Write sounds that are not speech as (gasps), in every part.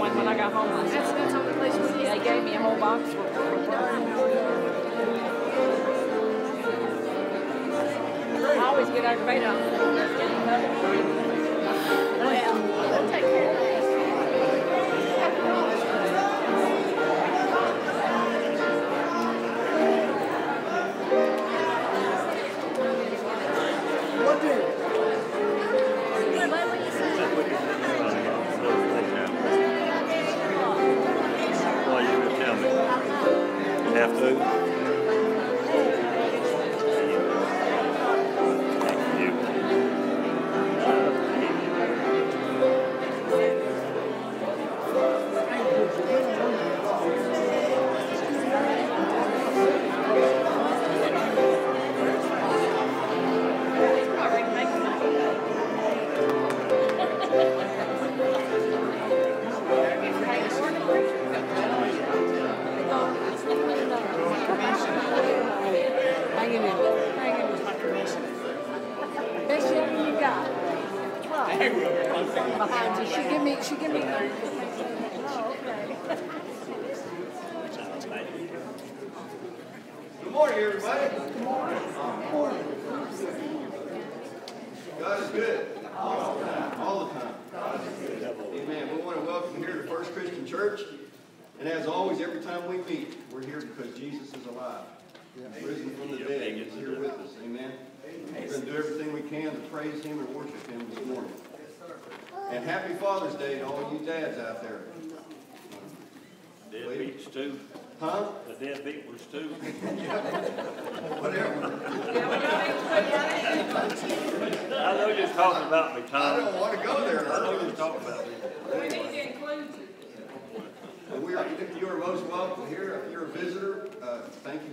one when I got home last night. that's the place we They gave me a whole box for I always get aggravated on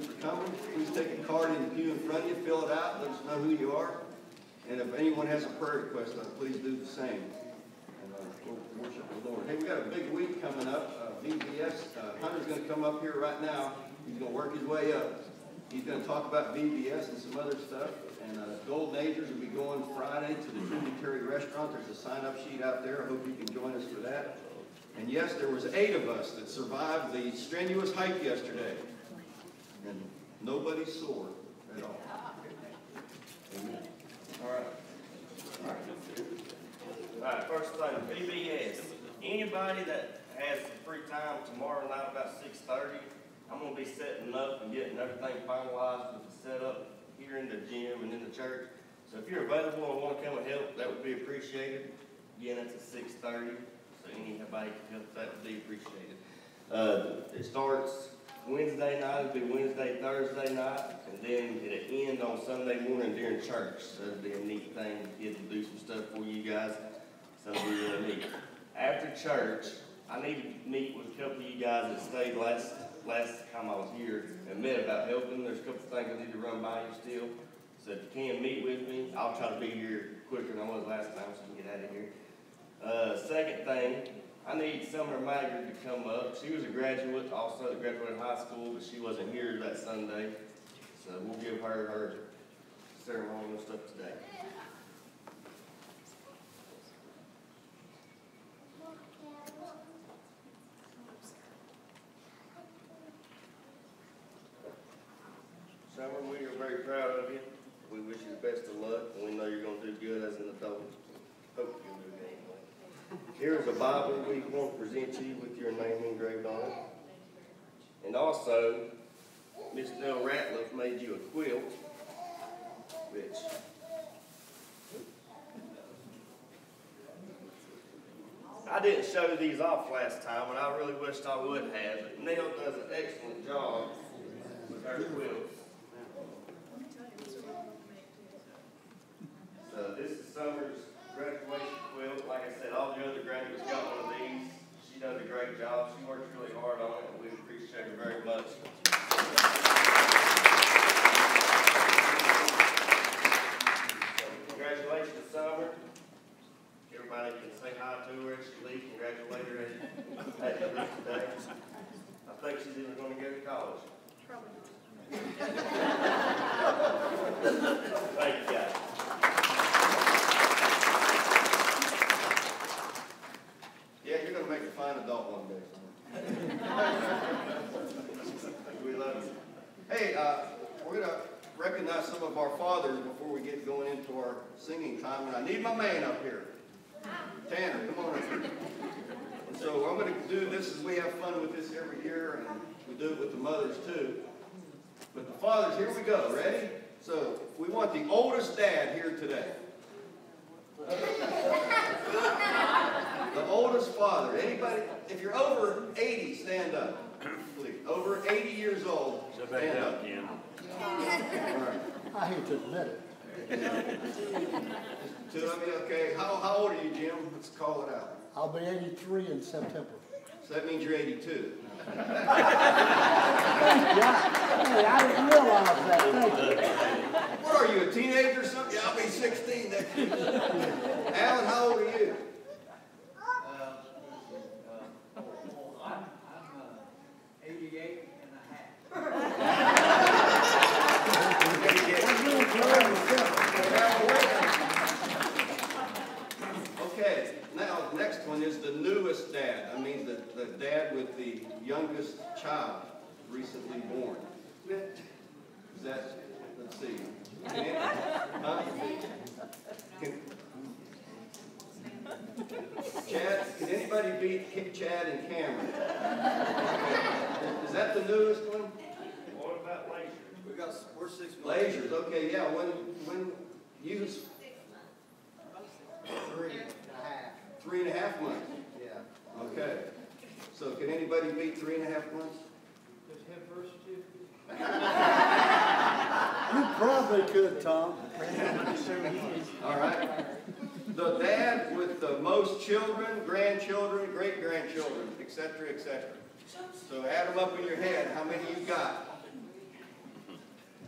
for coming. Please take a card in the pew in front of you, fill it out, let us know who you are. And if anyone has a prayer request, uh, please do the same. And uh, we'll worship the Lord. Hey, we got a big week coming up. Uh, VBS, uh, Hunter's going to come up here right now. He's going to work his way up. He's going to talk about VBS and some other stuff. And uh, Golden Agers will be going Friday to the Tributary Restaurant. There's a sign-up sheet out there. I hope you can join us for that. And yes, there was eight of us that survived the strenuous hike yesterday. And nobody sore at all. Amen. All right. All right, first thing, VBS. Anybody that has free time tomorrow night about six thirty, I'm gonna be setting up and getting everything finalized with the setup here in the gym and in the church. So if you're available and wanna come and help, that would be appreciated. Again, it's at six thirty, so anybody can help, that would be appreciated. Uh, it starts Wednesday night, it'll be Wednesday, Thursday night, and then it'll end on Sunday morning during church. So it'll be a neat thing, to get to do some stuff for you guys, so it'll be really neat. After church, I need to meet with a couple of you guys that stayed last, last time I was here and met about helping. There's a couple of things I need to run by you still. So if you can meet with me, I'll try to be here quicker than I was last time, so we can get out of here. Uh, second thing, I need Summer Maggard to come up. She was a graduate, also graduated high school, but she wasn't here that Sunday. So we'll give her her ceremonial stuff today. Summer, we are very proud of you. We wish you the best of luck, and we know you're gonna do good as an adult. Hope you'll do good anyway. Here's a Bible we want to present you with your name engraved on it. And also, Miss Nell Ratliff made you a quilt, which I didn't show these off last time, and I really wished I would have. But Nell does an excellent job with her quilts. So this is Summer's graduation quilt. Like I said, all the other graduates got one of these. She does a great job. She works really hard on it, and we appreciate her very much. Congratulations, Summer. Everybody can say hi to her as she leaves, congratulate her at, the leave today. I think she's even gonna go to college. Thank you, guys. Hey, uh, we're going to recognize some of our fathers before we get going into our singing time. And I need my man up here. Tanner, come on up here. And so I'm going to do this as we have fun with this every year, and we do it with the mothers too. But the fathers, here we go. Ready? So we want the oldest dad here today. the oldest father. Anybody, if you're over 80, stand up please. Over eighty years old, So back stand down up. again. I hate to admit it. Two of you, okay. How, how old are you, Jim? Let's call it out. I'll be 83 in September. So that means you're eighty-two. (laughs) Yeah, hey, I didn't realize that, thank you. What are you, a teenager or something? Yeah, I'll be sixteen next year. (laughs) Alan, how old are you? (laughs) okay, now next one is the newest dad. I mean the, the dad with the youngest child recently born. Is let's see. (laughs) can anybody beat Ki- Chad and Cameron? Is that the newest one? What about later? We got, we're six Lasers, okay, yeah, when, when you, was Three and a half, three and a half months, yeah. okay. So can anybody beat three and a half months? Does he have birth? You probably could, Tom. (laughs) All right. The dad with the most children, grandchildren, great-grandchildren, etc., cetera, et cetera. So add them up in your head, how many you got?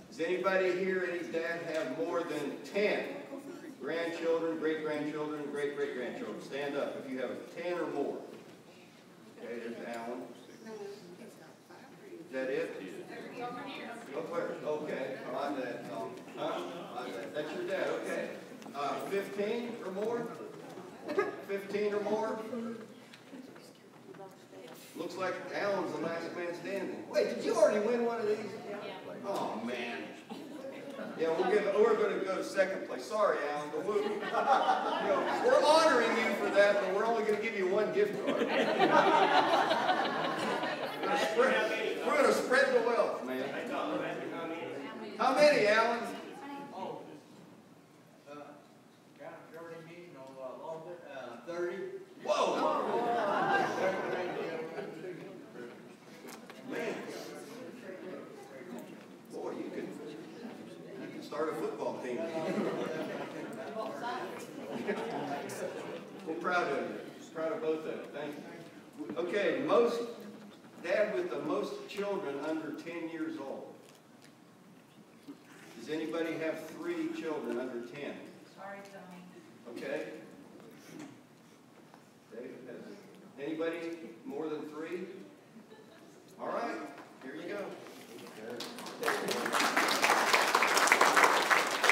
Does anybody here, any dad have more than ten grandchildren, great-grandchildren, great-great-grandchildren? Stand up if you have ten or more. Okay, there's Alan. Is that it? Oh. Okay, my dad. Huh? My dad. That's your dad, okay. Uh, fifteen or more? Fifteen or more? Looks like Alan's the last man standing. Wait, did you already win one of these? Yeah. Oh, man. Yeah, we're gonna, we're gonna go to second place. Sorry, Alan, but we're, (laughs) you know, we're honoring you for that, but we're only gonna give you one gift card. (laughs) We're gonna spread- spread the wealth, man. Hey, Tom, I'm asking how many? Alan? Oh, uh, got a journey meeting on, uh, long, uh, thirty. Whoa! Man. Boy, you could, you could start a football team. We're proud of you. Proud of both of you. Thank you. Okay, most, dad with the most children under ten years old. Does anybody have three children under ten? Sorry, Tony. Okay? David has, anybody more than three? All right, here you go.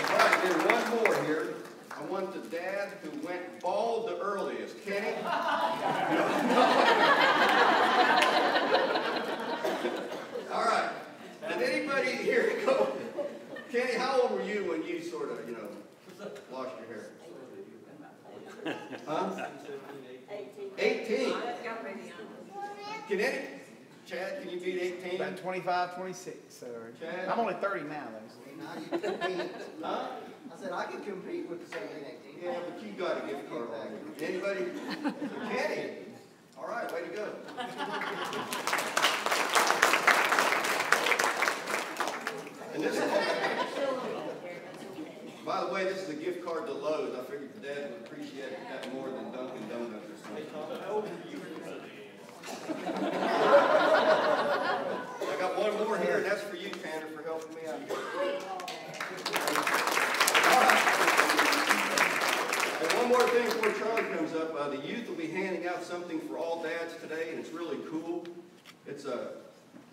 All right, then one more here. I want the dad who went bald the earliest. Kenny? All right. Did anybody here go? Kenny, how old were you when you sort of, you know, lost your hair? Huh? Eighteen. Can any, Chad, can you beat eighteen? About 25, 26, so Chad? I'm only 30 now though. Now you compete. Huh? I said, I can compete with the seventeen, eighteen. Yeah, but you got a gift card on you. Anybody? Kenny? All right, way to go. And this is, by the way, this is a gift card to Lowe's. I figured the dad would appreciate that more than Dunkin' Donuts or something. I got one more here, and that's for you, Tanner, for helping me out. Right. And one more thing before Charlie comes up, uh, the youth will be handing out something for all dads today, and it's really cool. It's a,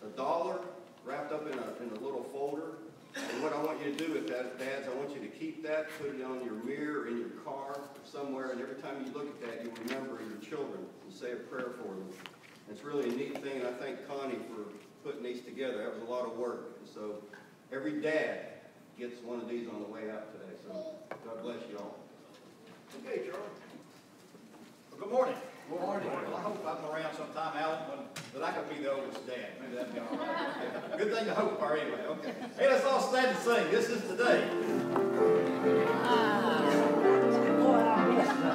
a dollar wrapped up in a, in a little folder. And what I want you to do with that, dads, I want you to keep that, put it on your mirror, in your car, somewhere, and every time you look at that, you remember your children and say a prayer for them. It's really a neat thing, and I thank Connie for putting these together. That was a lot of work. So every dad gets one of these on the way out today. So God bless you all. Okay, Charlie. Well, good morning. Morning. I hope I'm around sometime, Alan, when, that I can be the oldest dad. Maybe that'd be all right. Good thing to hope for anyway. Okay. Hey, let's all stand and sing. This is the day.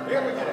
Here we go.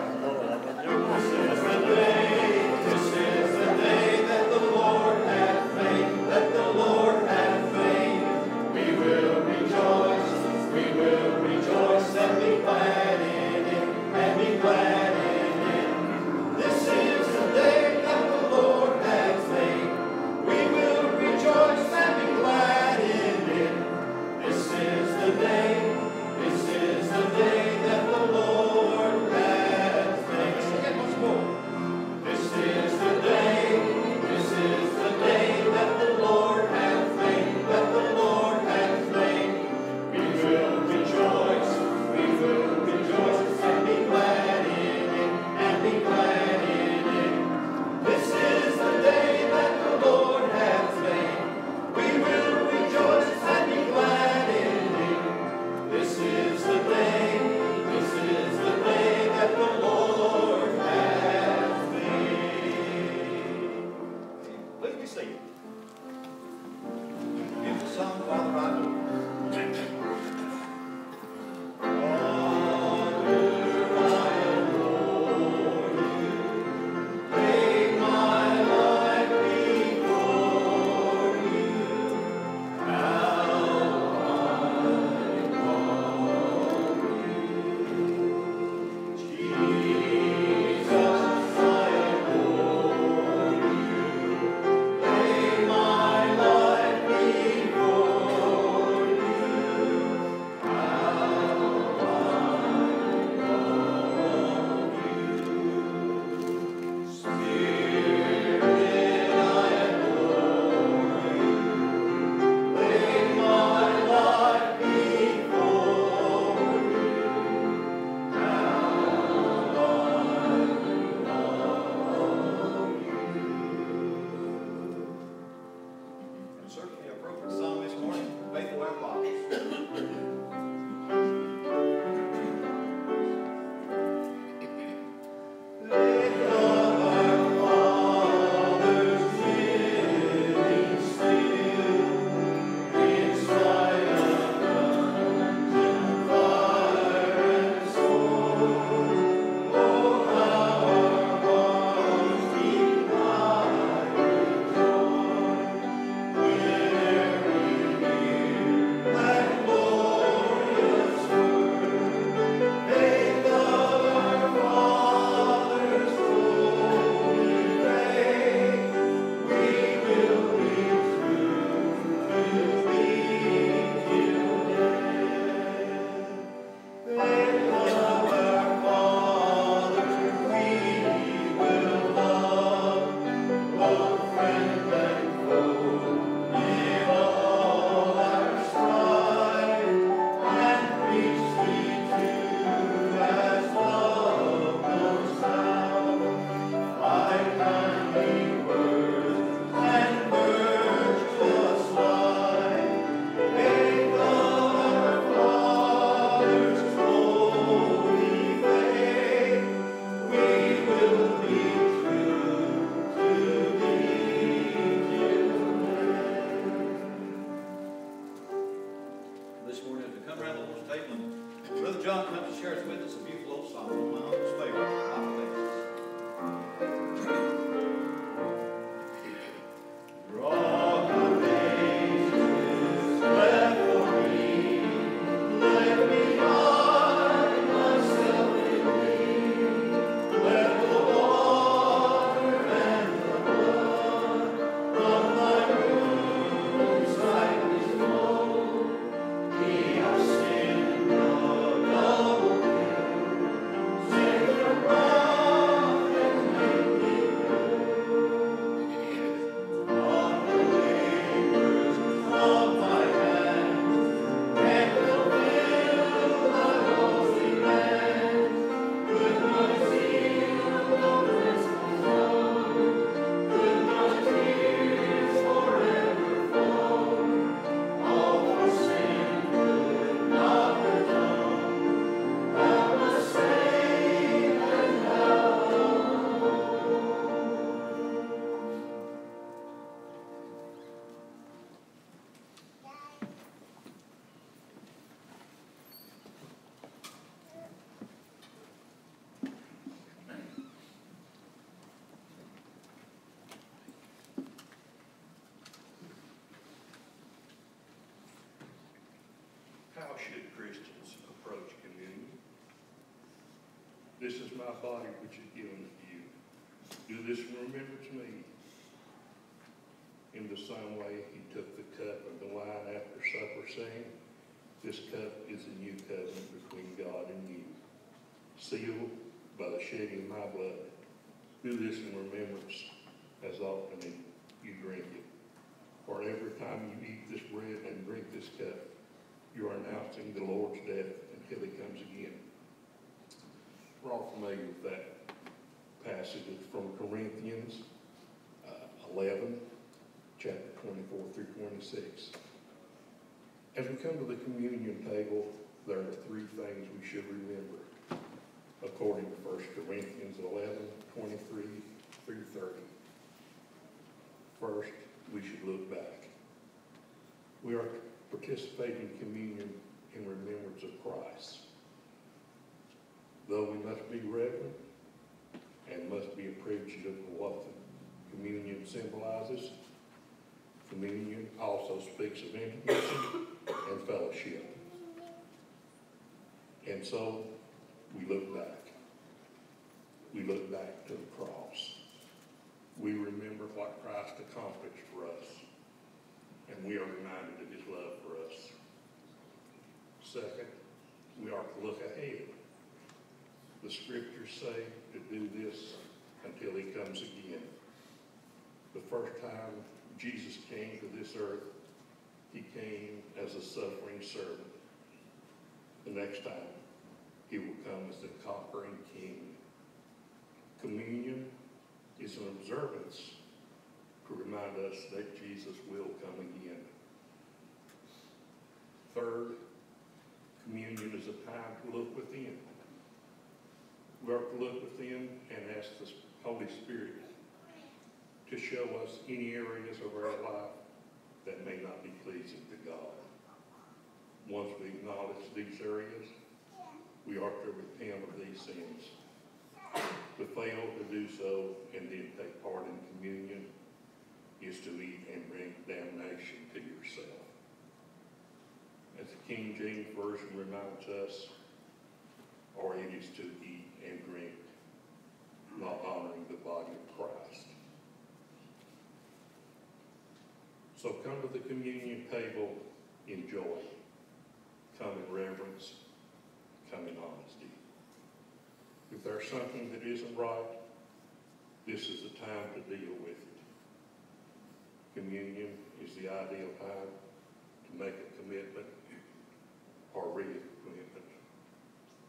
Should Christians approach communion? This is my body which is given to you. Do this in remembrance of me. In the same way, he took the cup of the wine after supper, saying, This cup is the new covenant between God and you, sealed by the shedding of my blood. Do this in remembrance as often as you drink it. For every time you eat this bread and drink this cup, you are announcing the Lord's death until he comes again. We're all familiar with that passage. It's from Corinthians uh, 11, chapter 24 through 26. As we come to the communion table, there are three things we should remember, according to 1 Corinthians 11, 23 through 30. First, we should look back. We are participating in communion in remembrance of Christ. Though we must be reverent and must be appreciative of what the communion symbolizes, communion also speaks of intimacy and fellowship. And so we look back. We look back to the cross. We remember what Christ accomplished for us and we are reminded of his love for us. Second, we are to look ahead. The scriptures say to do this until he comes again. The first time Jesus came to this earth, he came as a suffering servant. The next time, he will come as the conquering king. Communion is an observance to remind us that Jesus will come again. Third, communion is a time to look within. We are to look within and ask the Holy Spirit to show us any areas of our life that may not be pleasing to God. Once we acknowledge these areas, we are to repent of these sins. To fail to do so and then take part in communion is to eat and bring damnation to yourself. As the King James Version reminds us, or it is to eat and drink, not honoring the body of Christ. So come to the communion table in joy, come in reverence, come in honesty. If there's something that isn't right, this is the time to deal with it. Communion is the ideal time to make a commitment or recommitment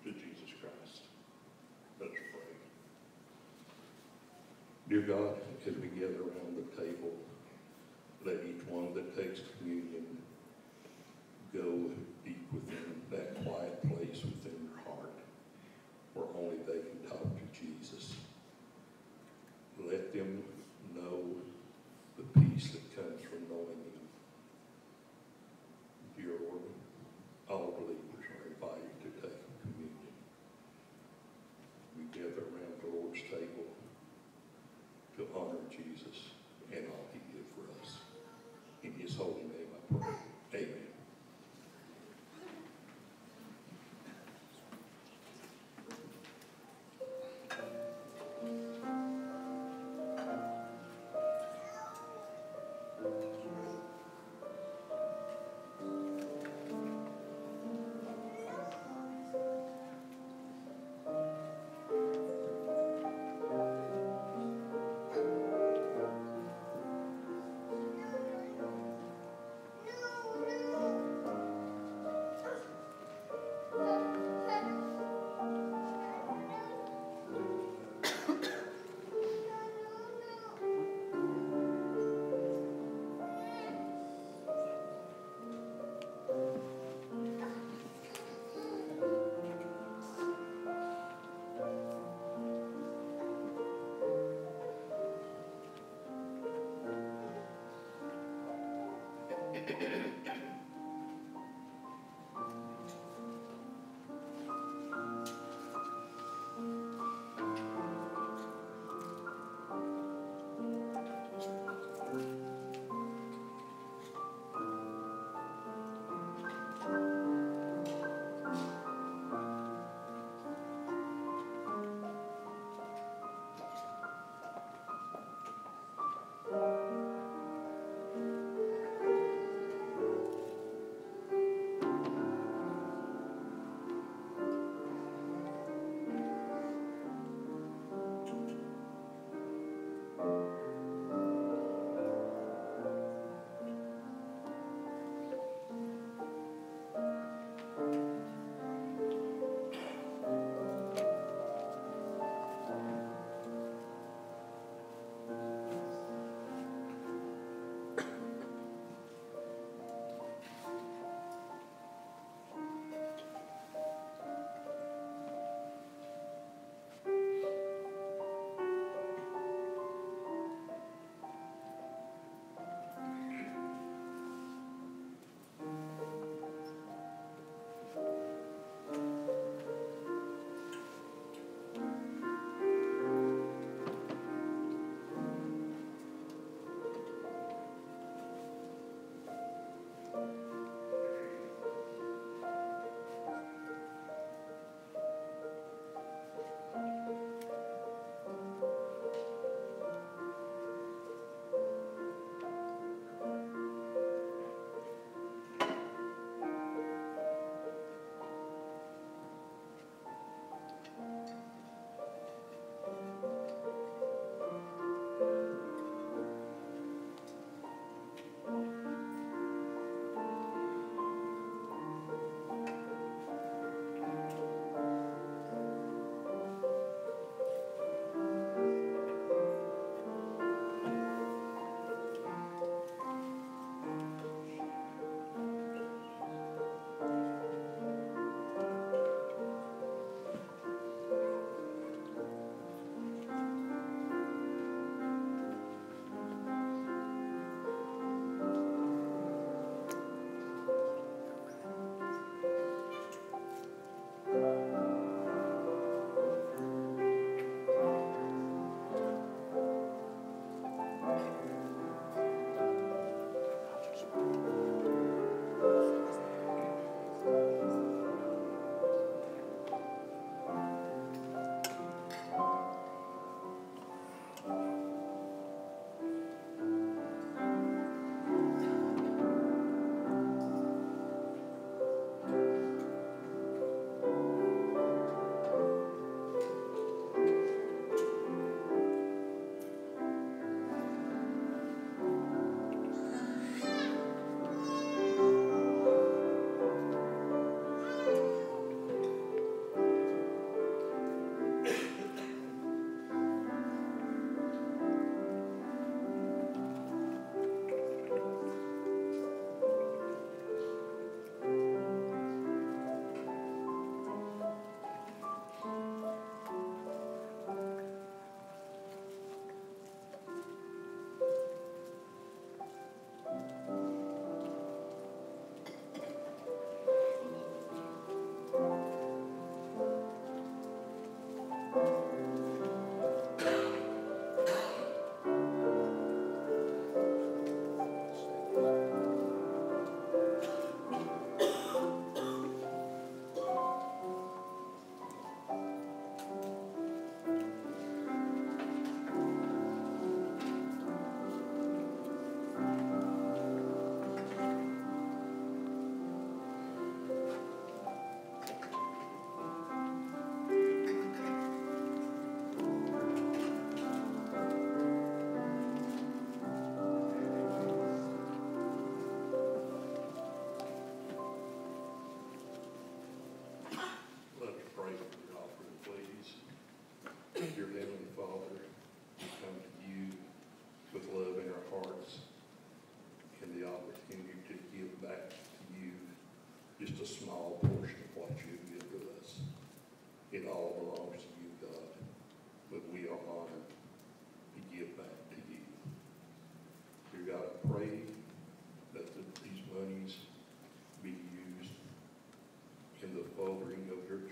to Jesus Christ. Let us pray. Dear God, as we gather around the table, let each one that takes communion go deep within that quiet place within their heart where only they can talk to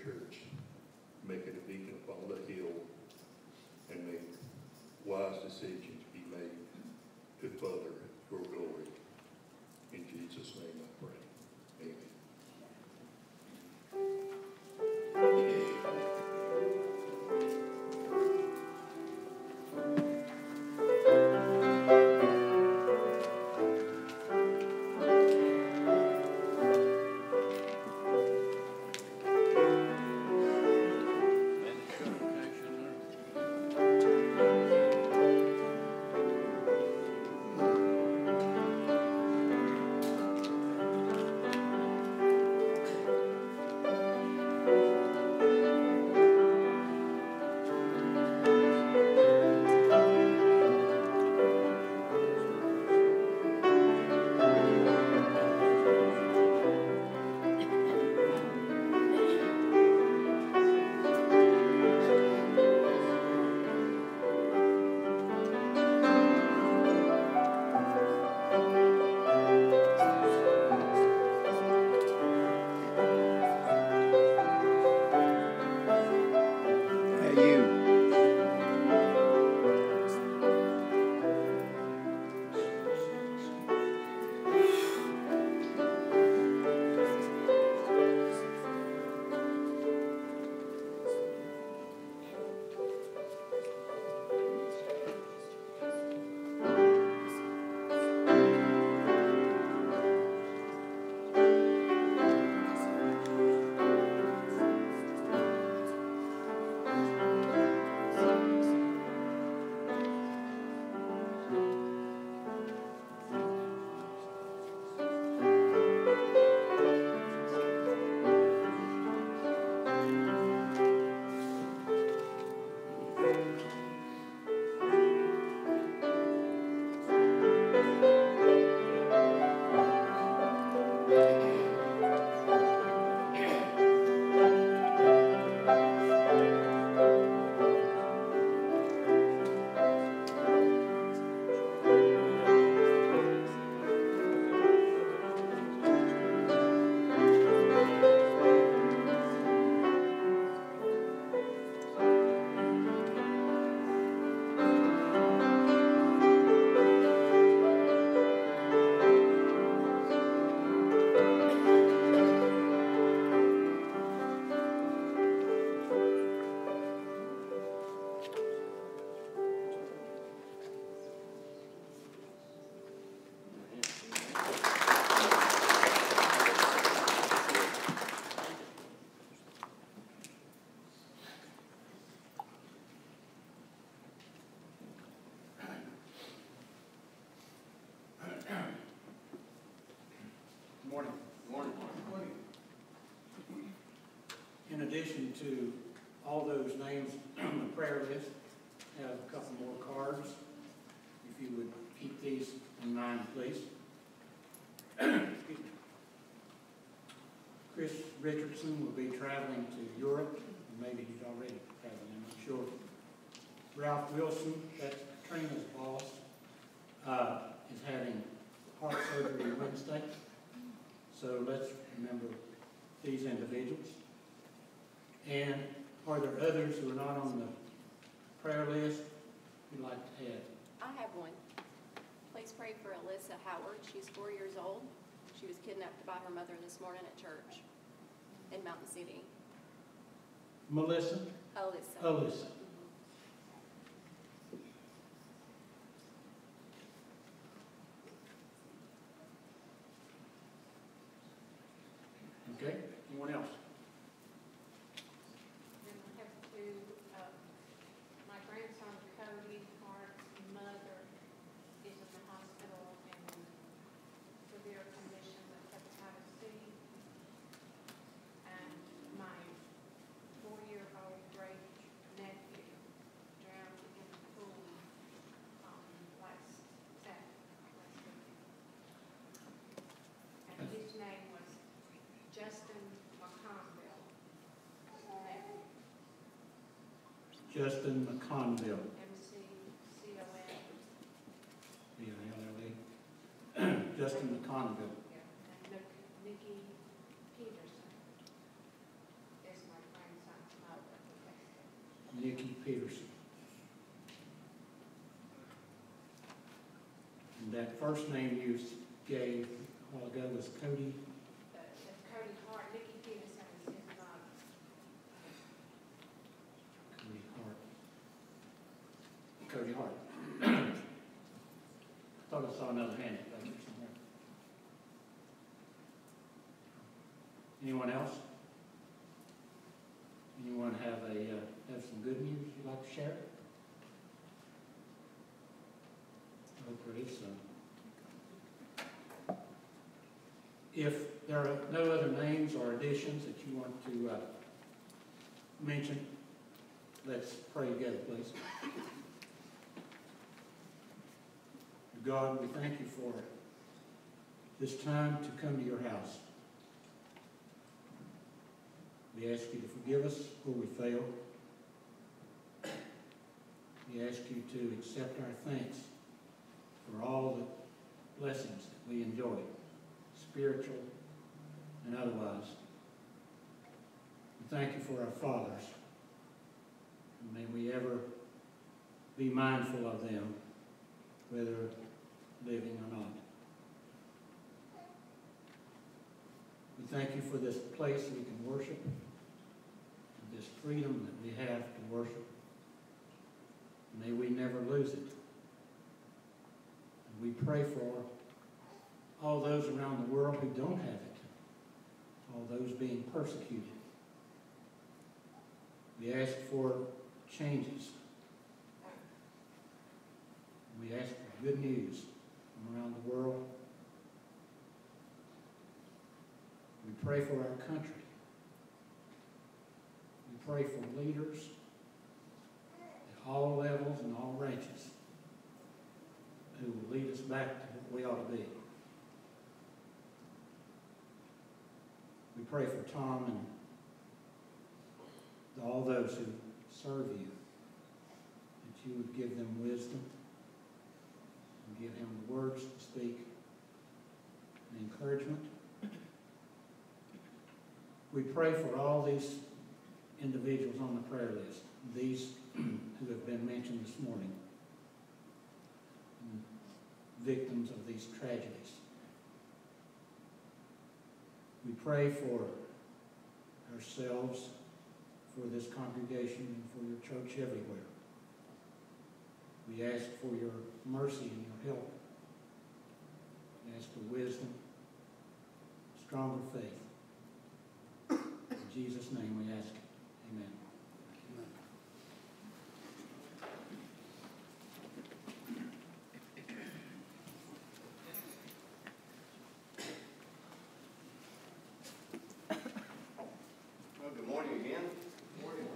church, Richardson will be traveling to Europe, maybe he's already traveling, I'm sure. Ralph Wilson, that's Katrina's boss, uh, is having heart surgery Wednesday. So let's remember these individuals. And are there others who are not on the prayer list you'd like to add? I have one. Please pray for Alyssa Howard. She's four years old. She was kidnapped by her mother this morning at church in Mountain City. Melissa? Alyssa. Alyssa. Okay, anyone else? And I have two, uh, my grandson Cody Hart's mother is in the hospital in severe condition with hepatitis C. And my four-year-old great nephew Justin McConville, M-C-C-O-N. Justin McConville. yeah, Nikki Peterson is my grandson's mother. Nikki Peterson. And that first name you gave a while ago was Cody, Uh, It's Cody Hart, Nikki Peterson is his mother. Cody Cody Thought I saw another hand. Anyone else? Anyone have a, uh, have some good news you'd like to share? Praise so. If there are no other names or additions that you want to, uh, mention, let's pray together, please. God, we thank you for this time to come to your house. We ask you to forgive us where we fail. We ask you to accept our thanks for all the blessings that we enjoy, spiritual and otherwise. We thank you for our fathers. And may we ever be mindful of them, whether living or not. We thank you for this place we can worship, and this freedom that we have to worship. May we never lose it. And we pray for all those around the world who don't have it, all those being persecuted. We ask for changes. We ask for good news around the world. We pray for our country. We pray for leaders at all levels and all ranges who will lead us back to what we ought to be. We pray for Tom and all those who serve you, that you would give them wisdom give him the words to speak and encouragement. We pray for all these individuals on the prayer list, these who have been mentioned this morning, victims of these tragedies. We pray for ourselves, for this congregation, and for your church everywhere. We ask for your mercy and your help. We ask for wisdom, stronger faith. In Jesus' name we ask it. Amen. Well, good morning again. Morning.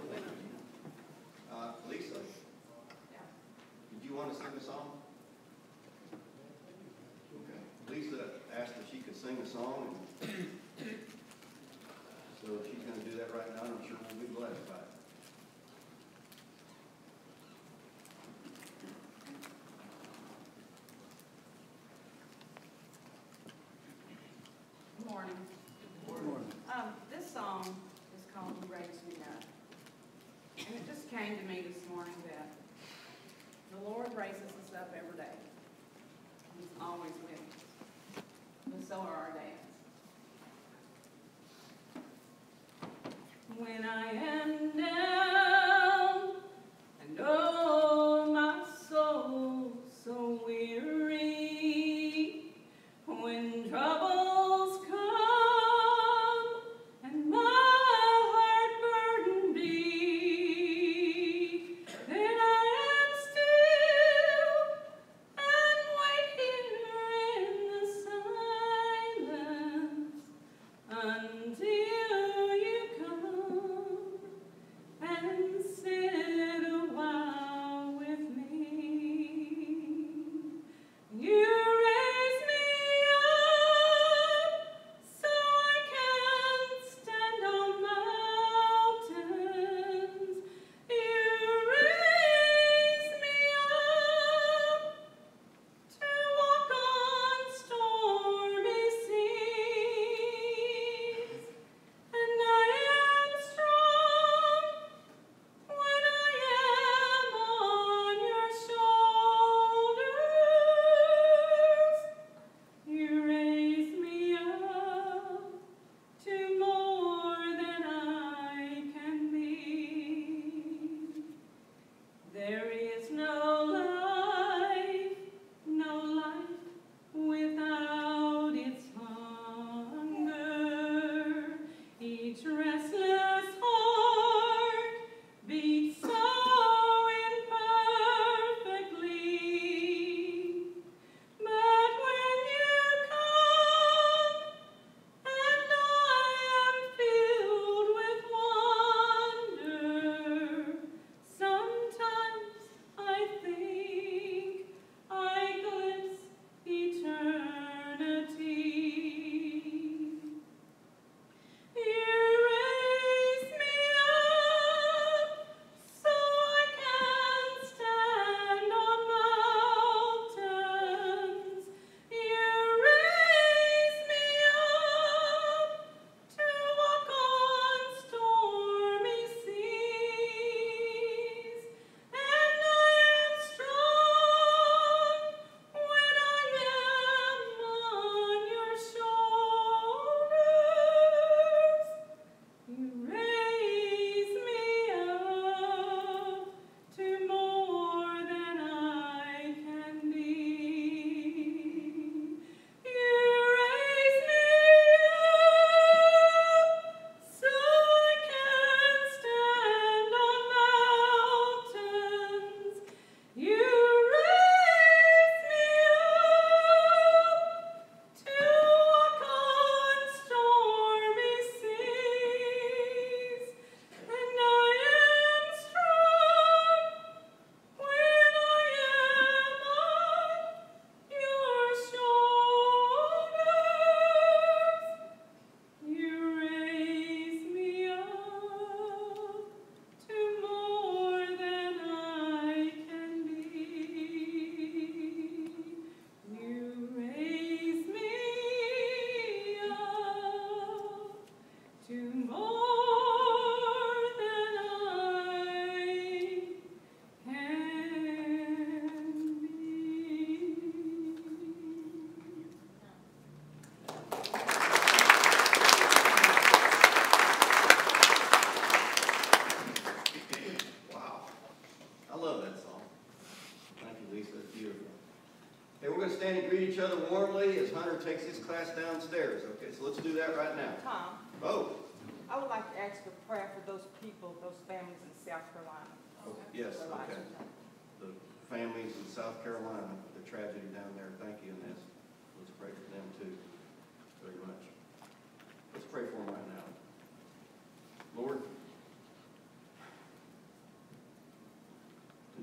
Uh, Lisa? Did you want to sing a song? Okay. Lisa asked if she could sing a song, and so if she's gonna do that right now, I'm sure we'll be blessed by it. Good morning. Um, this song is called Who Raised Me Up. And it just came to me this morning that the Lord raises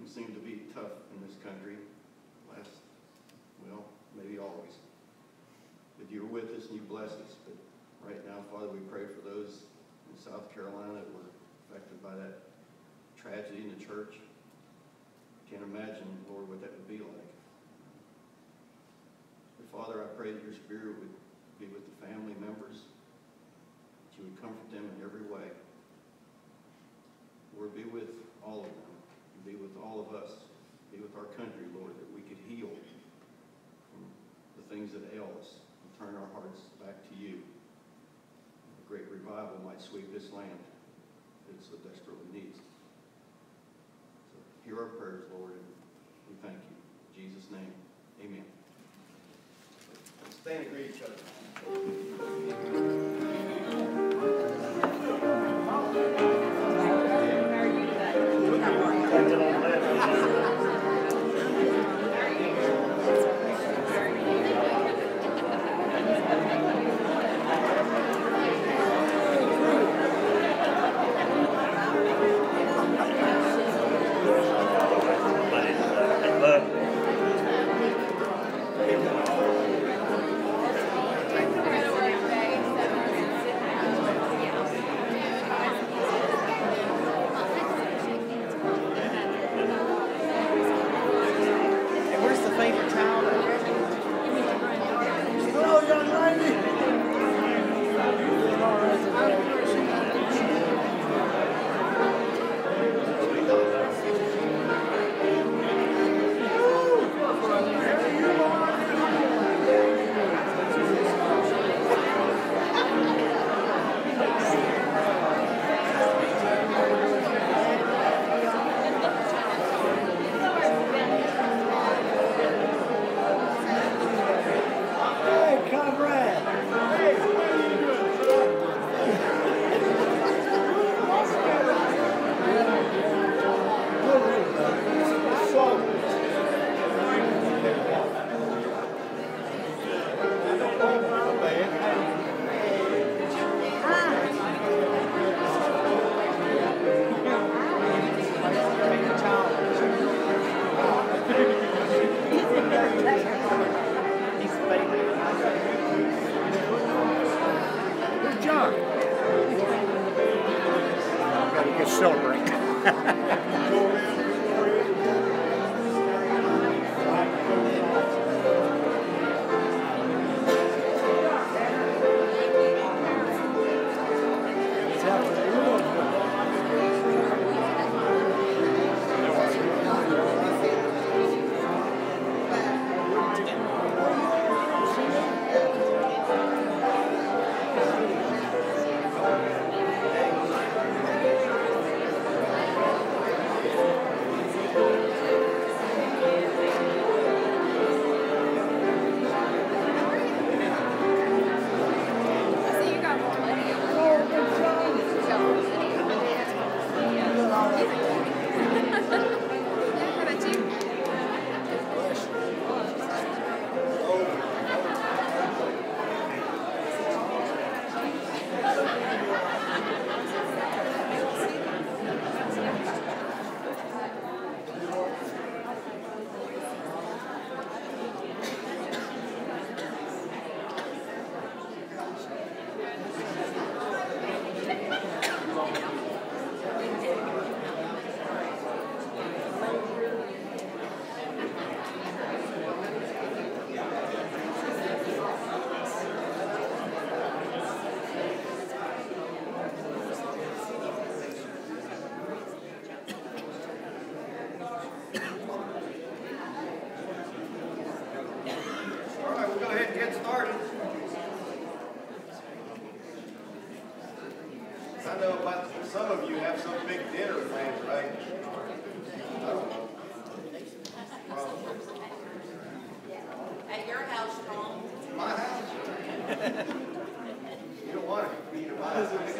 seem to be tough in this country last, well, maybe always. But you're with us and you bless us. But right now, Father, we pray for those in South Carolina that were affected by that tragedy in the church. Can't imagine, Lord, what that would be like. But Father, I pray that your spirit would be with the family members, that you would comfort them in every way. lives. We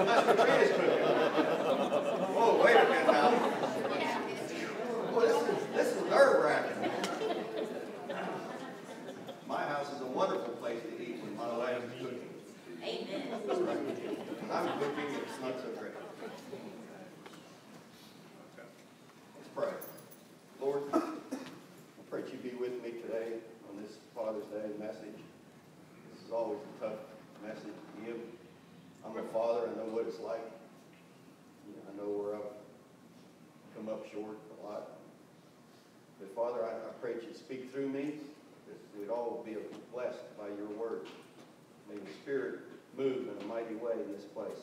確かに。Short a lot. But Father, I, I pray that you speak through me, that we'd all be blessed by your word. May the Spirit move in a mighty way in this place.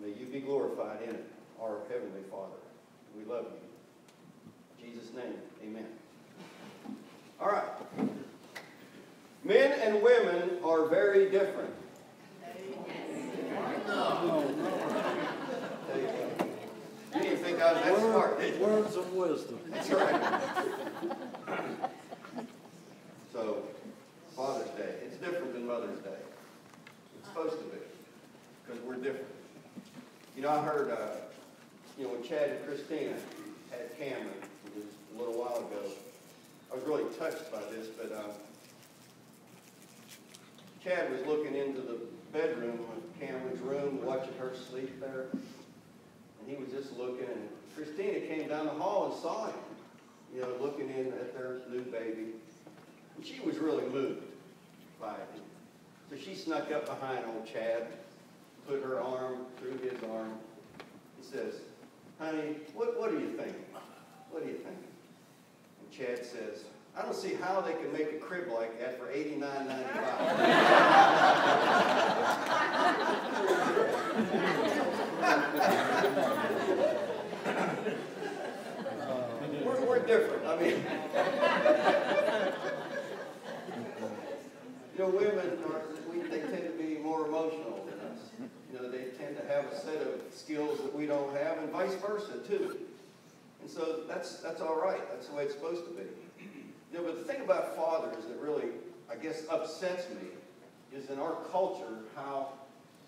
May you be glorified in it, our Heavenly Father. We love you. In Jesus' name, amen. All right. Men and women are very different. Didn't think I was that smart. Words of wisdom. That's right. So, Father's Day, it's different than Mother's Day. It's supposed to be, because we're different. You know, I heard, uh, you know, when Chad and Christina had Cameron, a little while ago, I was really touched by this, but, um, Chad was looking into the bedroom of Cameron's room, watching her sleep there. He was just looking, and Christina came down the hall and saw him, you know, looking in at their new baby. And she was really moved by it. So she snuck up behind old Chad, put her arm through his arm, and says, honey, what, what are you thinking? What are you thinking? And Chad says, I don't see how they can make a crib like that for eighty-nine (laughs) ninety-five. We're, we're different, I mean. You know, women are, we, they tend to be more emotional than us. You know, they tend to have a set of skills that we don't have, and vice versa, too. And so that's, that's all right. That's the way it's supposed to be. You know, but the thing about fathers that really, I guess, upsets me is in our culture how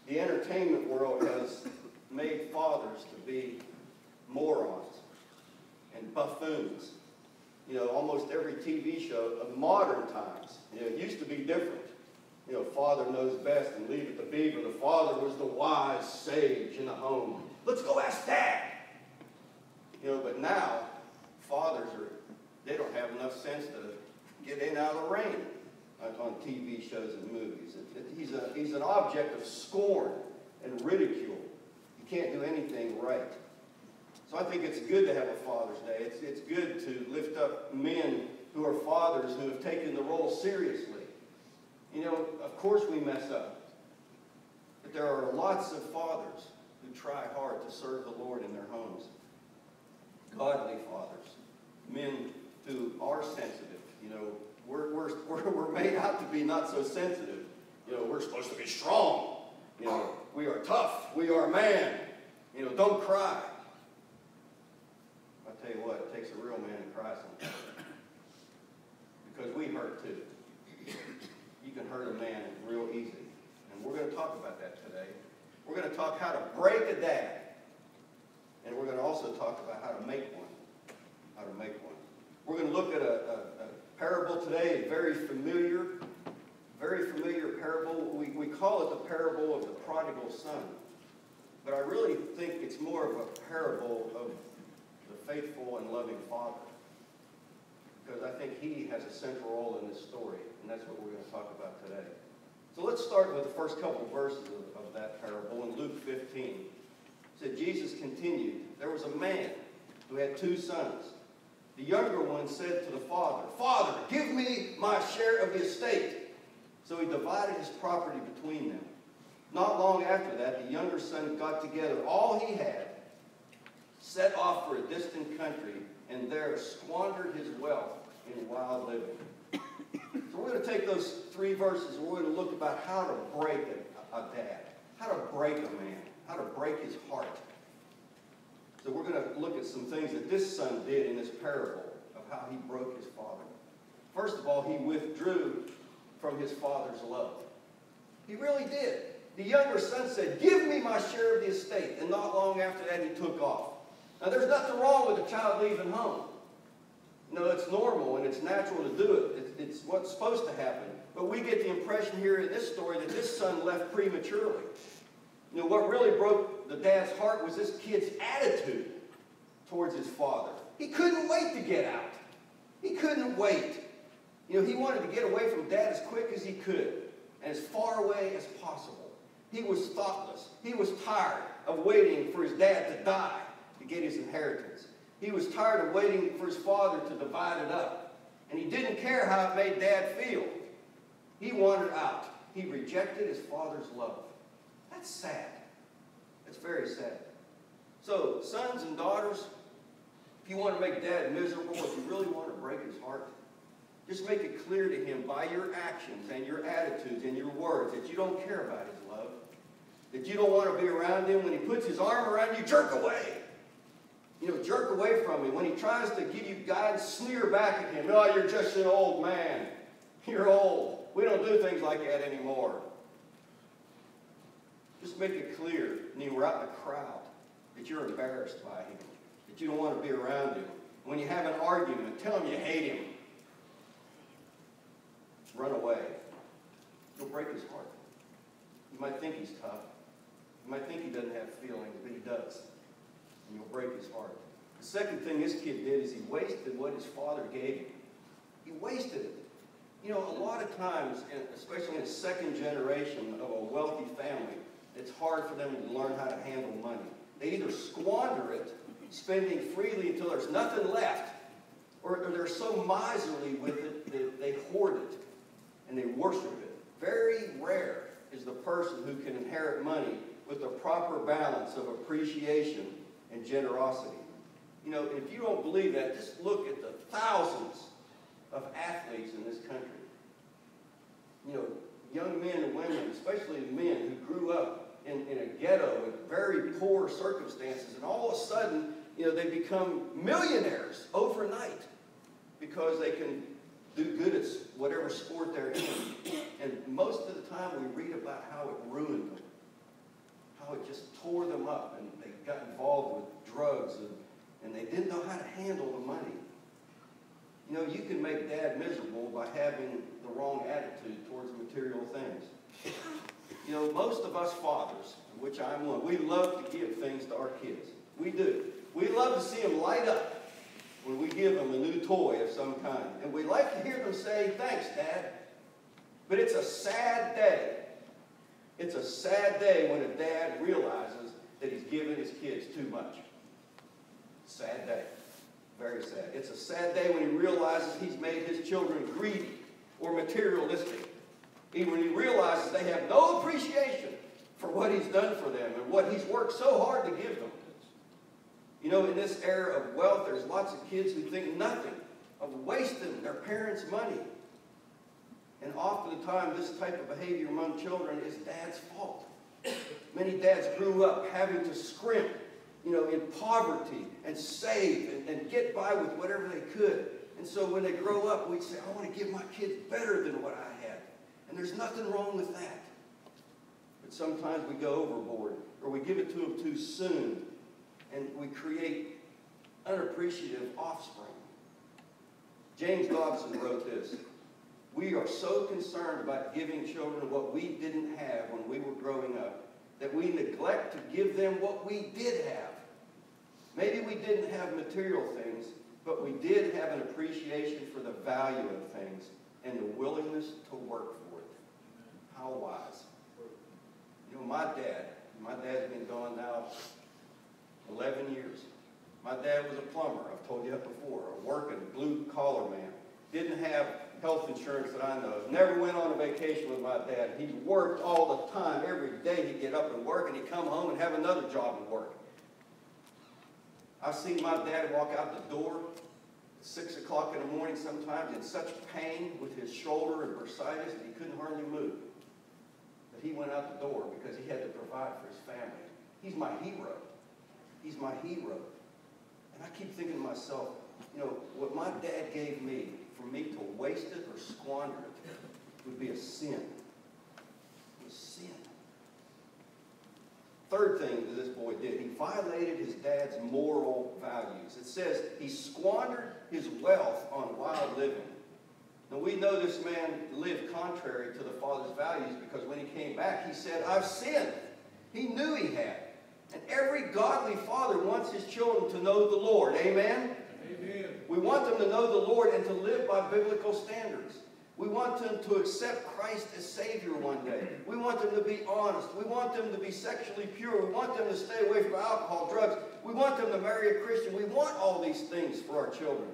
the entertainment world has made fathers to be morons and buffoons. You know, almost every TV show of modern times. You know, it used to be different. You know, father knows best and leave it to beaver. The father was the wise sage in the home. Let's go ask dad. You know, but now fathers are they don't have enough sense to get in out of the rain on TV shows and movies. He's, a, he's an object of scorn and ridicule. Can't do anything right. So I think it's good to have a Father's Day. It's, it's good to lift up men who are fathers who have taken the role seriously. You know, of course we mess up. But there are lots of fathers who try hard to serve the Lord in their homes. Godly fathers. Men who are sensitive. You know, we're, we're, (laughs) we're made out to be not so sensitive. You know, we're supposed to be strong. You know, we are tough. We are man. You know, don't cry. I tell you what, it takes a real man to cry sometimes. Because we hurt too. You can hurt a man real easy. And we're going to talk about that today. We're going to talk how to break a dad. And we're going to also talk about how to make one. How to make one. We're going to look at a, a, a parable today, very familiar, very familiar parable. We, we call it the parable of the prodigal son. But I really think it's more of a parable of the faithful and loving father. Because I think he has a central role in this story, and that's what we're going to talk about today. So let's start with the first couple of verses of, of that parable in Luke 15. It said, Jesus continued, There was a man who had two sons. The younger one said to the father, Father, give me my share of the estate. So he divided his property between them. Not long after that, the younger son got together all he had, set off for a distant country, and there squandered his wealth in wild living. So we're going to take those three verses and we're going to look about how to break a, a dad, how to break a man, how to break his heart. So we're going to look at some things that this son did in this parable of how he broke his father. First of all, he withdrew from his father's love. He really did. the younger son said, Give me my share of the estate. And not long after that, he took off. Now, there's nothing wrong with a child leaving home. No, it's normal and it's natural to do it. It's, it's what's supposed to happen. But we get the impression here in this story that this son left prematurely. You know, what really broke the dad's heart was this kid's attitude towards his father. He couldn't wait to get out. He couldn't wait. You know, he wanted to get away from dad as quick as he could and as far away as possible. He was thoughtless. He was tired of waiting for his dad to die to get his inheritance. He was tired of waiting for his father to divide it up. And he didn't care how it made dad feel. He wanted out. He rejected his father's love. That's sad. That's very sad. So, sons and daughters, if you want to make dad miserable, if you really want to break his heart, just make it clear to him by your actions and your attitudes and your words that you don't care about his love, that you don't want to be around him. When he puts his arm around you, jerk away. You know, jerk away from him. When he tries to give you guidance, sneer back at him. Oh, you're just an old man. You're old. We don't do things like that anymore. Just make it clear when you're out in the crowd that you're embarrassed by him, that you don't want to be around him. When you have an argument, tell him you hate him. Run away. You'll break his heart. You might think he's tough. You might think he doesn't have feelings, but he does. And you'll break his heart. The second thing this kid did is he wasted what his father gave him. He wasted it. You know, a lot of times, especially in a second generation of a wealthy family, it's hard for them to learn how to handle money. They either squander it, spending freely until there's nothing left, or they're so miserly with it that they hoard it and they worship it. Very rare is the person who can inherit money with the proper balance of appreciation and generosity. You know, if you don't believe that, just look at the thousands of athletes in this country. You know, young men and women, especially men who grew up in, in a ghetto with very poor circumstances, and all of a sudden, you know, they become millionaires overnight because they can do good at whatever sport they're in. And most of the time we read about how it ruined them, how it just tore them up, and they got involved with drugs, and, and they didn't know how to handle the money. You know, you can make dad miserable by having the wrong attitude towards material things. You know, most of us fathers, which I'm one, we love to give things to our kids. We do. We love to see them light up when we give them a new toy of some kind. And we like to hear them say, thanks, Dad. But it's a sad day. It's a sad day when a dad realizes that he's given his kids too much. Sad day. Very sad. It's a sad day when he realizes he's made his children greedy or materialistic. Even when he realizes they have no appreciation for what he's done for them and what he's worked so hard to give them. You know, in this era of wealth, there's lots of kids who think nothing of wasting their parents' money. And often the time, this type of behavior among children is dad's fault. Many dads grew up having to scrimp, you know, in poverty and save and, and get by with whatever they could. And so when they grow up, we say, I want to give my kids better than what I had. And there's nothing wrong with that. But sometimes we go overboard or we give it to them too soon and we create unappreciative offspring. James Dobson wrote this. We are so concerned about giving children what we didn't have when we were growing up that we neglect to give them what we did have. Maybe we didn't have material things, but we did have an appreciation for the value of things and the willingness to work for it. How wise. You know, my dad, my dad's been gone now 11 years. My dad was a plumber, I've told you that before, a working blue collar man. Didn't have health insurance that I know of. Never went on a vacation with my dad. He worked all the time. Every day he'd get up and work and he'd come home and have another job and work. I've seen my dad walk out the door at 6 o'clock in the morning sometimes in such pain with his shoulder and bursitis that he couldn't hardly move. But he went out the door because he had to provide for his family. He's my hero. He's my hero. And I keep thinking to myself, you know, what my dad gave me, for me to waste it or squander it would be a sin. A sin. Third thing that this boy did, he violated his dad's moral values. It says he squandered his wealth on wild living. Now we know this man lived contrary to the father's values because when he came back, he said, I've sinned. He knew he had. And every godly father wants his children to know the Lord. Amen? Amen. We want them to know the Lord and to live by biblical standards. We want them to accept Christ as Savior one day. We want them to be honest. We want them to be sexually pure. We want them to stay away from alcohol, drugs. We want them to marry a Christian. We want all these things for our children.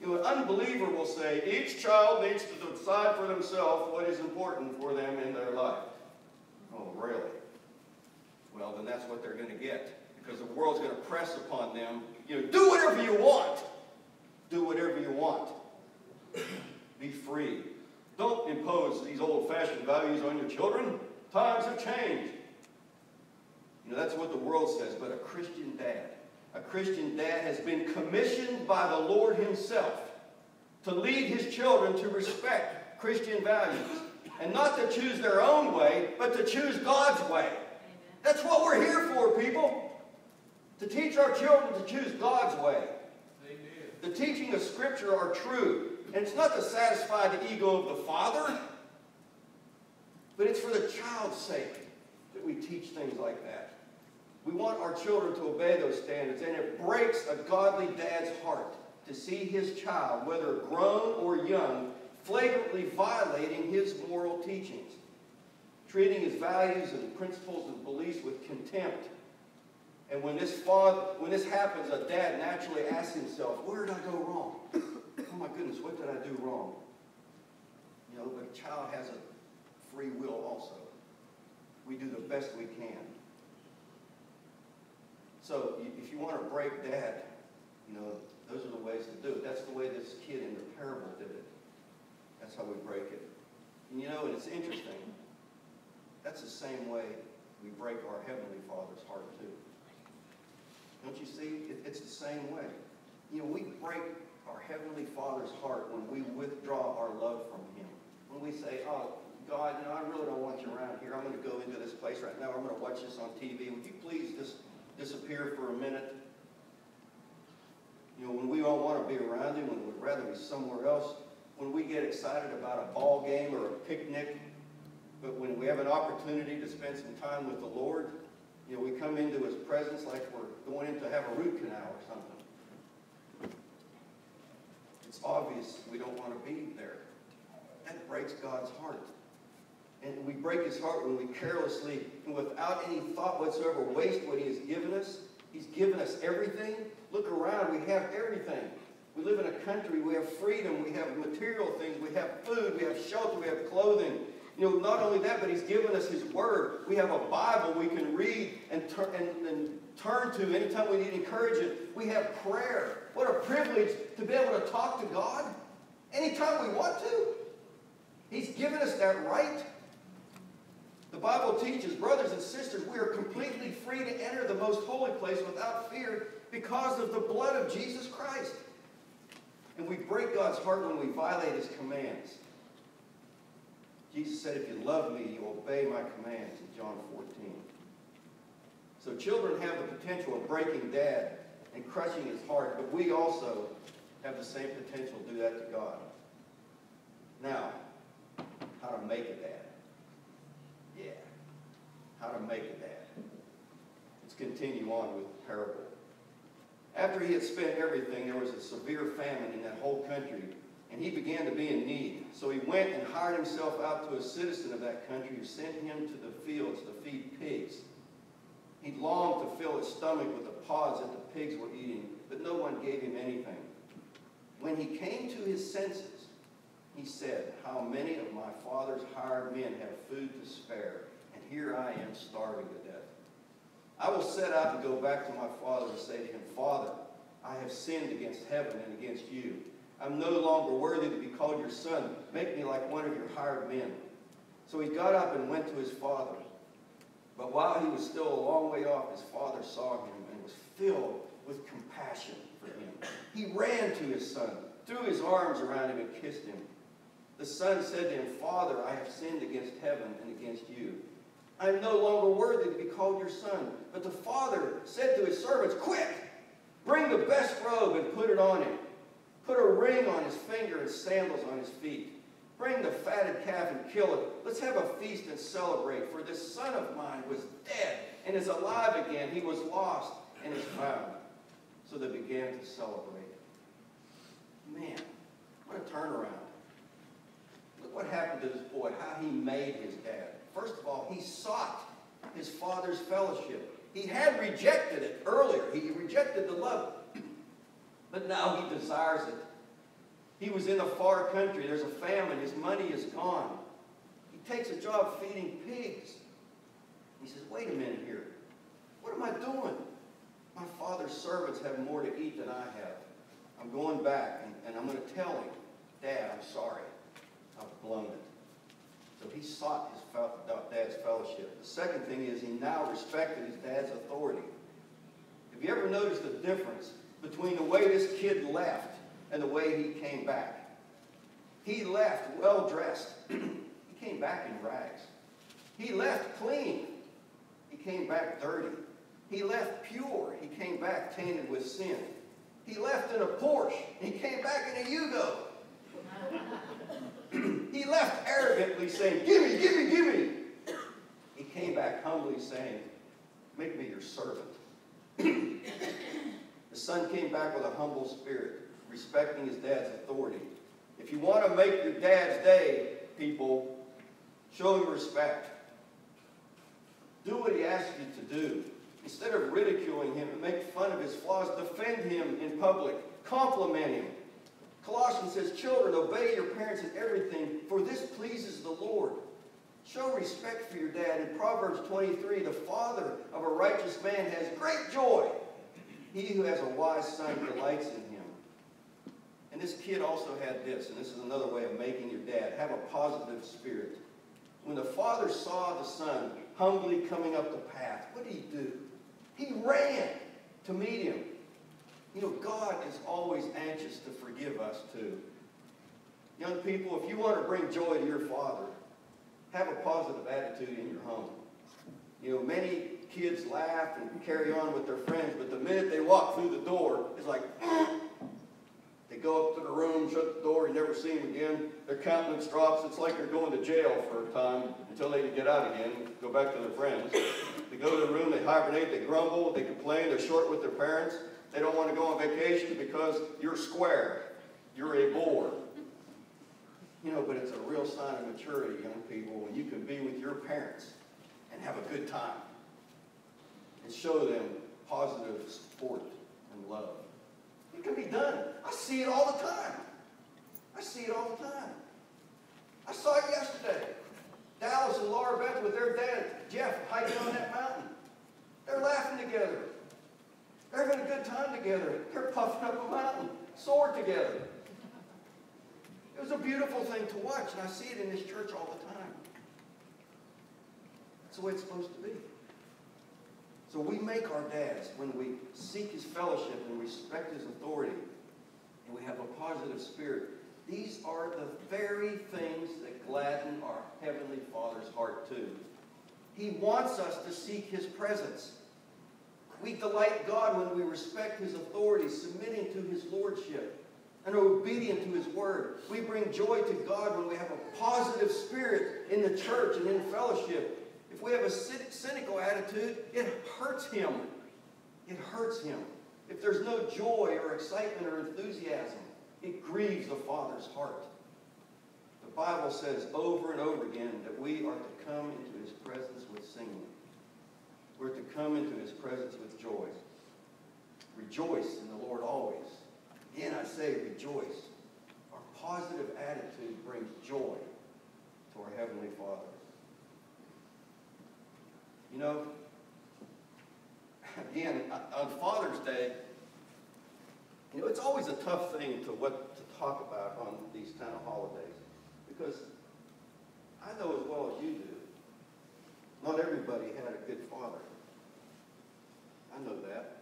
You know, an unbeliever will say, each child needs to decide for themselves what is important for them in their life. Oh, really? Well, then that's what they're going to get. Because the world's going to press upon them, you know, do whatever you want. Do whatever you want. (clears throat) Be free. Don't impose these old-fashioned values on your children. Times have changed. You know, that's what the world says, but a Christian dad, a Christian dad has been commissioned by the Lord himself to lead his children to respect Christian values and not to choose their own way, but to choose God's way. That's what we're here for, people. To teach our children to choose God's way. The teaching of Scripture are true. And it's not to satisfy the ego of the father, but it's for the child's sake that we teach things like that. We want our children to obey those standards, and it breaks a godly dad's heart to see his child, whether grown or young, flagrantly violating his moral teachings, treating his values and principles and beliefs with contempt. And when this, father, when this happens, a dad naturally asks himself, where did I go wrong? (coughs) oh my goodness, what did I do wrong? You know, but a child has a free will also. We do the best we can. So if you want to break dad, you know, those are the ways to do it. That's the way this kid in the parable did it. That's how we break it. And you know, and it's interesting. That's the same way we break our Heavenly Father's heart too. Don't you see? It, it's the same way. You know, we break our Heavenly Father's heart when we withdraw our love from Him. When we say, oh, God, you know, I really don't want you around here. I'm going to go into this place right now. I'm going to watch this on TV. Would you please just disappear for a minute? You know, when we don't want to be around Him, when we'd rather be somewhere else, when we get excited about a ball game or a picnic, but when we have an opportunity to spend some time with the Lord, you know, we come into His presence like we're going in to have a root canal or something. It's obvious we don't want to be there. That breaks God's heart. And we break his heart when we carelessly and without any thought whatsoever waste what he has given us. He's given us everything. Look around, we have everything. We live in a country, we have freedom, we have material things, we have food, we have shelter, we have clothing. You know, not only that, but he's given us his word. We have a Bible we can read and, tur- and, and turn to anytime we need encouragement. We have prayer. What a privilege to be able to talk to God anytime we want to. He's given us that right. The Bible teaches, brothers and sisters, we are completely free to enter the most holy place without fear because of the blood of Jesus Christ. And we break God's heart when we violate his commands. Jesus said, if you love me, you obey my commands in John 14. So children have the potential of breaking dad and crushing his heart, but we also have the same potential to do that to God. Now, how to make a dad. Yeah. How to make a dad. Let's continue on with the parable. After he had spent everything, there was a severe famine in that whole country, and he began to be in need. So he went and hired himself out to a citizen of that country who sent him to the fields to feed pigs. He longed to fill his stomach with the pods that the pigs were eating, but no one gave him anything. When he came to his senses, he said, How many of my father's hired men have food to spare, and here I am starving to death. I will set out and go back to my father and say to him, Father, I have sinned against heaven and against you. I'm no longer worthy to be called your son. Make me like one of your hired men. So he got up and went to his father. But while he was still a long way off, his father saw him and was filled with compassion for him. He ran to his son, threw his arms around him, and kissed him. The son said to him, Father, I have sinned against heaven and against you. I am no longer worthy to be called your son. But the father said to his servants, Quick, bring the best robe and put it on him. Put a ring on his finger and sandals on his feet. Bring the fatted calf and kill it. Let's have a feast and celebrate. For this son of mine was dead and is alive again. He was lost and is found. So they began to celebrate. Man, what a turnaround. Look what happened to this boy, how he made his dad. First of all, he sought his father's fellowship. He had rejected it earlier. He rejected the love. But now he desires it. He was in a far country. There's a famine. His money is gone. He takes a job feeding pigs. He says, wait a minute here. What am I doing? My father's servants have more to eat than I have. I'm going back, and, and I'm going to tell him, Dad, I'm sorry. I've blown it. So he sought his dad's fellowship. The second thing is he now respected his dad's authority. Have you ever noticed the difference between the way this kid left and the way he came back? He left well dressed. (clears throat) he came back in rags. He left clean. He came back dirty. He left pure. He came back tainted with sin. He left in a Porsche. He came back in a Yugo. (clears throat) he left arrogantly saying, Give me, give me, give me. He came back humbly saying, Make me your servant. (clears throat) the son came back with a humble spirit, respecting his dad's authority. If you want to make your dad's day, people, show him respect. Do what he asks you to do. Instead of ridiculing him and make fun of his flaws, defend him in public. Compliment him. Colossians says, Children, obey your parents in everything, for this pleases the Lord. Show respect for your dad. In Proverbs 23, the father of a righteous man has great joy. He who has a wise son delights in him. And this kid also had this, and this is another way of making your dad have a positive spirit. When the father saw the son humbly coming up the path, what did he do? He ran to meet him. You know, God is always anxious to forgive us too. Young people, if you want to bring joy to your father, have a positive attitude in your home. You know, many kids laugh and carry on with their friends, but the minute they walk through the door, it's like, (gasps) they go up to the room, shut the door, you never see them again. Their countenance drops. It's like they're going to jail for a time until they can get out again, go back to their friends. They go to the room, they hibernate, they grumble, they complain, they're short with their parents. They don't want to go on vacation because you're square. You're a bore. You know, but it's a real sign of maturity, young people, when you can be with your parents and have a good time and show them positive support and love. It can be done. I see it all the time. I see it all the time. I saw it yesterday. Dallas and Laura Beth with their dad, Jeff, hiking on that mountain. They're laughing together. They're having a good time together. They're puffing up a mountain, soar together. It was a beautiful thing to watch, and I see it in this church all the time. That's the way it's supposed to be. So we make our dads when we seek his fellowship and respect his authority, and we have a positive spirit. These are the very things that gladden our Heavenly Father's heart too. He wants us to seek his presence. We delight God when we respect his authority, submitting to his lordship, and obedient to his word. We bring joy to God when we have a positive spirit in the church and in fellowship. We have a cynical attitude, it hurts him. It hurts him. If there's no joy or excitement or enthusiasm, it grieves the Father's heart. The Bible says over and over again that we are to come into his presence with singing. We're to come into his presence with joy. Rejoice in the Lord always. Again, I say rejoice. Our positive attitude brings joy to our Heavenly Father. You know, again, uh, on Father's Day, you know, it's always a tough thing to what to talk about on these kind of holidays because I know as well as you do, not everybody had a good father. I know that.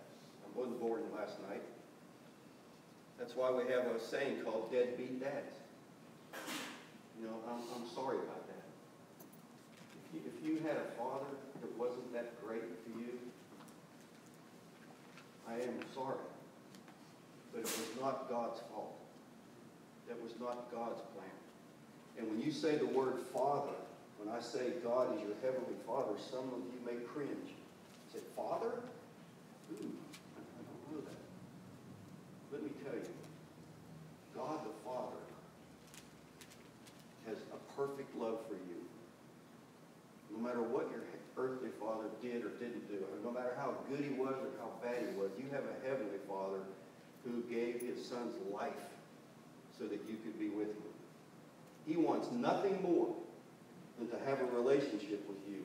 I wasn't born last night. That's why we have a saying called deadbeat dads. You know, I'm, I'm sorry about that. If if you had a father that wasn't that great to you, I am sorry. But it was not God's fault. That was not God's plan. And when you say the word father, when I say God is your heavenly father, some of you may cringe. Say, Father? Ooh, I don't know that. Let me tell you, God the Father has a perfect love for you. No matter what your earthly father did or didn't do, no matter how good he was or how bad he was, you have a heavenly father who gave his son's life so that you could be with him. He wants nothing more than to have a relationship with you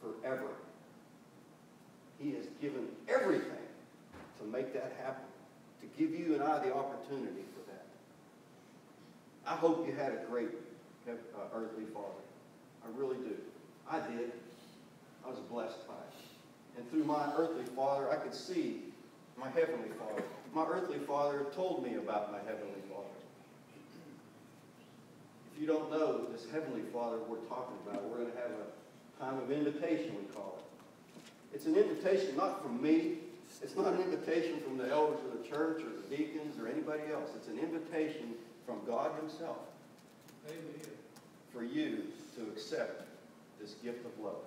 forever. He has given everything to make that happen, to give you and I the opportunity for that. I hope you had a great uh, earthly father. I really do. I did. I was blessed by it. And through my earthly father, I could see my heavenly father. My earthly father told me about my heavenly father. If you don't know this heavenly father we're talking about, we're going to have a time of invitation, we call it. It's an invitation not from me. It's not an invitation from the elders of the church or the deacons or anybody else. It's an invitation from God himself. Amen. For you to accept this gift of love.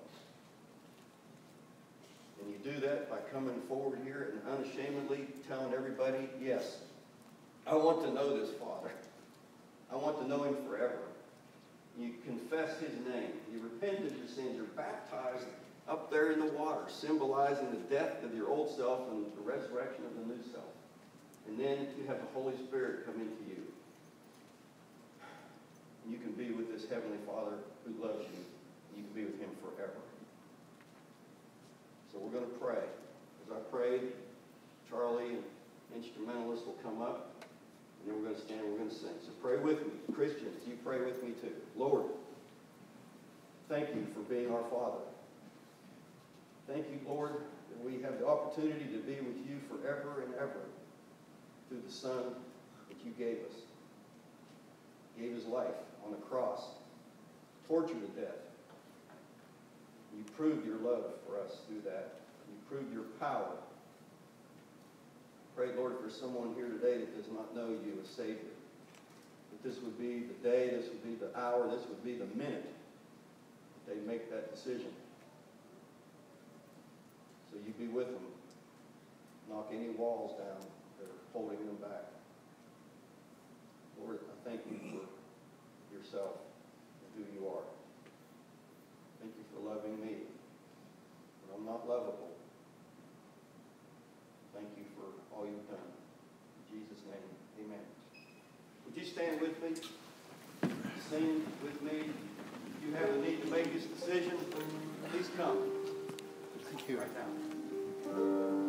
And you do that by coming forward here and unashamedly telling everybody, yes, I want to know this Father. I want to know him forever. You confess his name. You repent of your sins. You're baptized up there in the water, symbolizing the death of your old self and the resurrection of the new self. And then you have the Holy Spirit come into you. And you can be with this Heavenly Father who loves you. You can be with him forever. So we're going to pray. As I pray, Charlie and instrumentalists will come up, and then we're going to stand and we're going to sing. So pray with me. Christians, you pray with me too. Lord, thank you for being our Father. Thank you, Lord, that we have the opportunity to be with you forever and ever through the Son that you gave us. He gave his life on the cross, tortured to death. You proved your love for us through that. You proved your power. Pray, Lord, for someone here today that does not know you as Savior. That this would be the day, this would be the hour, this would be the minute that they make that decision. So you be with them. Knock any walls down that are holding them back. Lord, I thank you for yourself and who you are. Thank you for loving me. But I'm not lovable. Thank you for all you've done. In Jesus' name, amen. Would you stand with me? Sing with me. If you have a need to make this decision, please come. Thank you. Right now.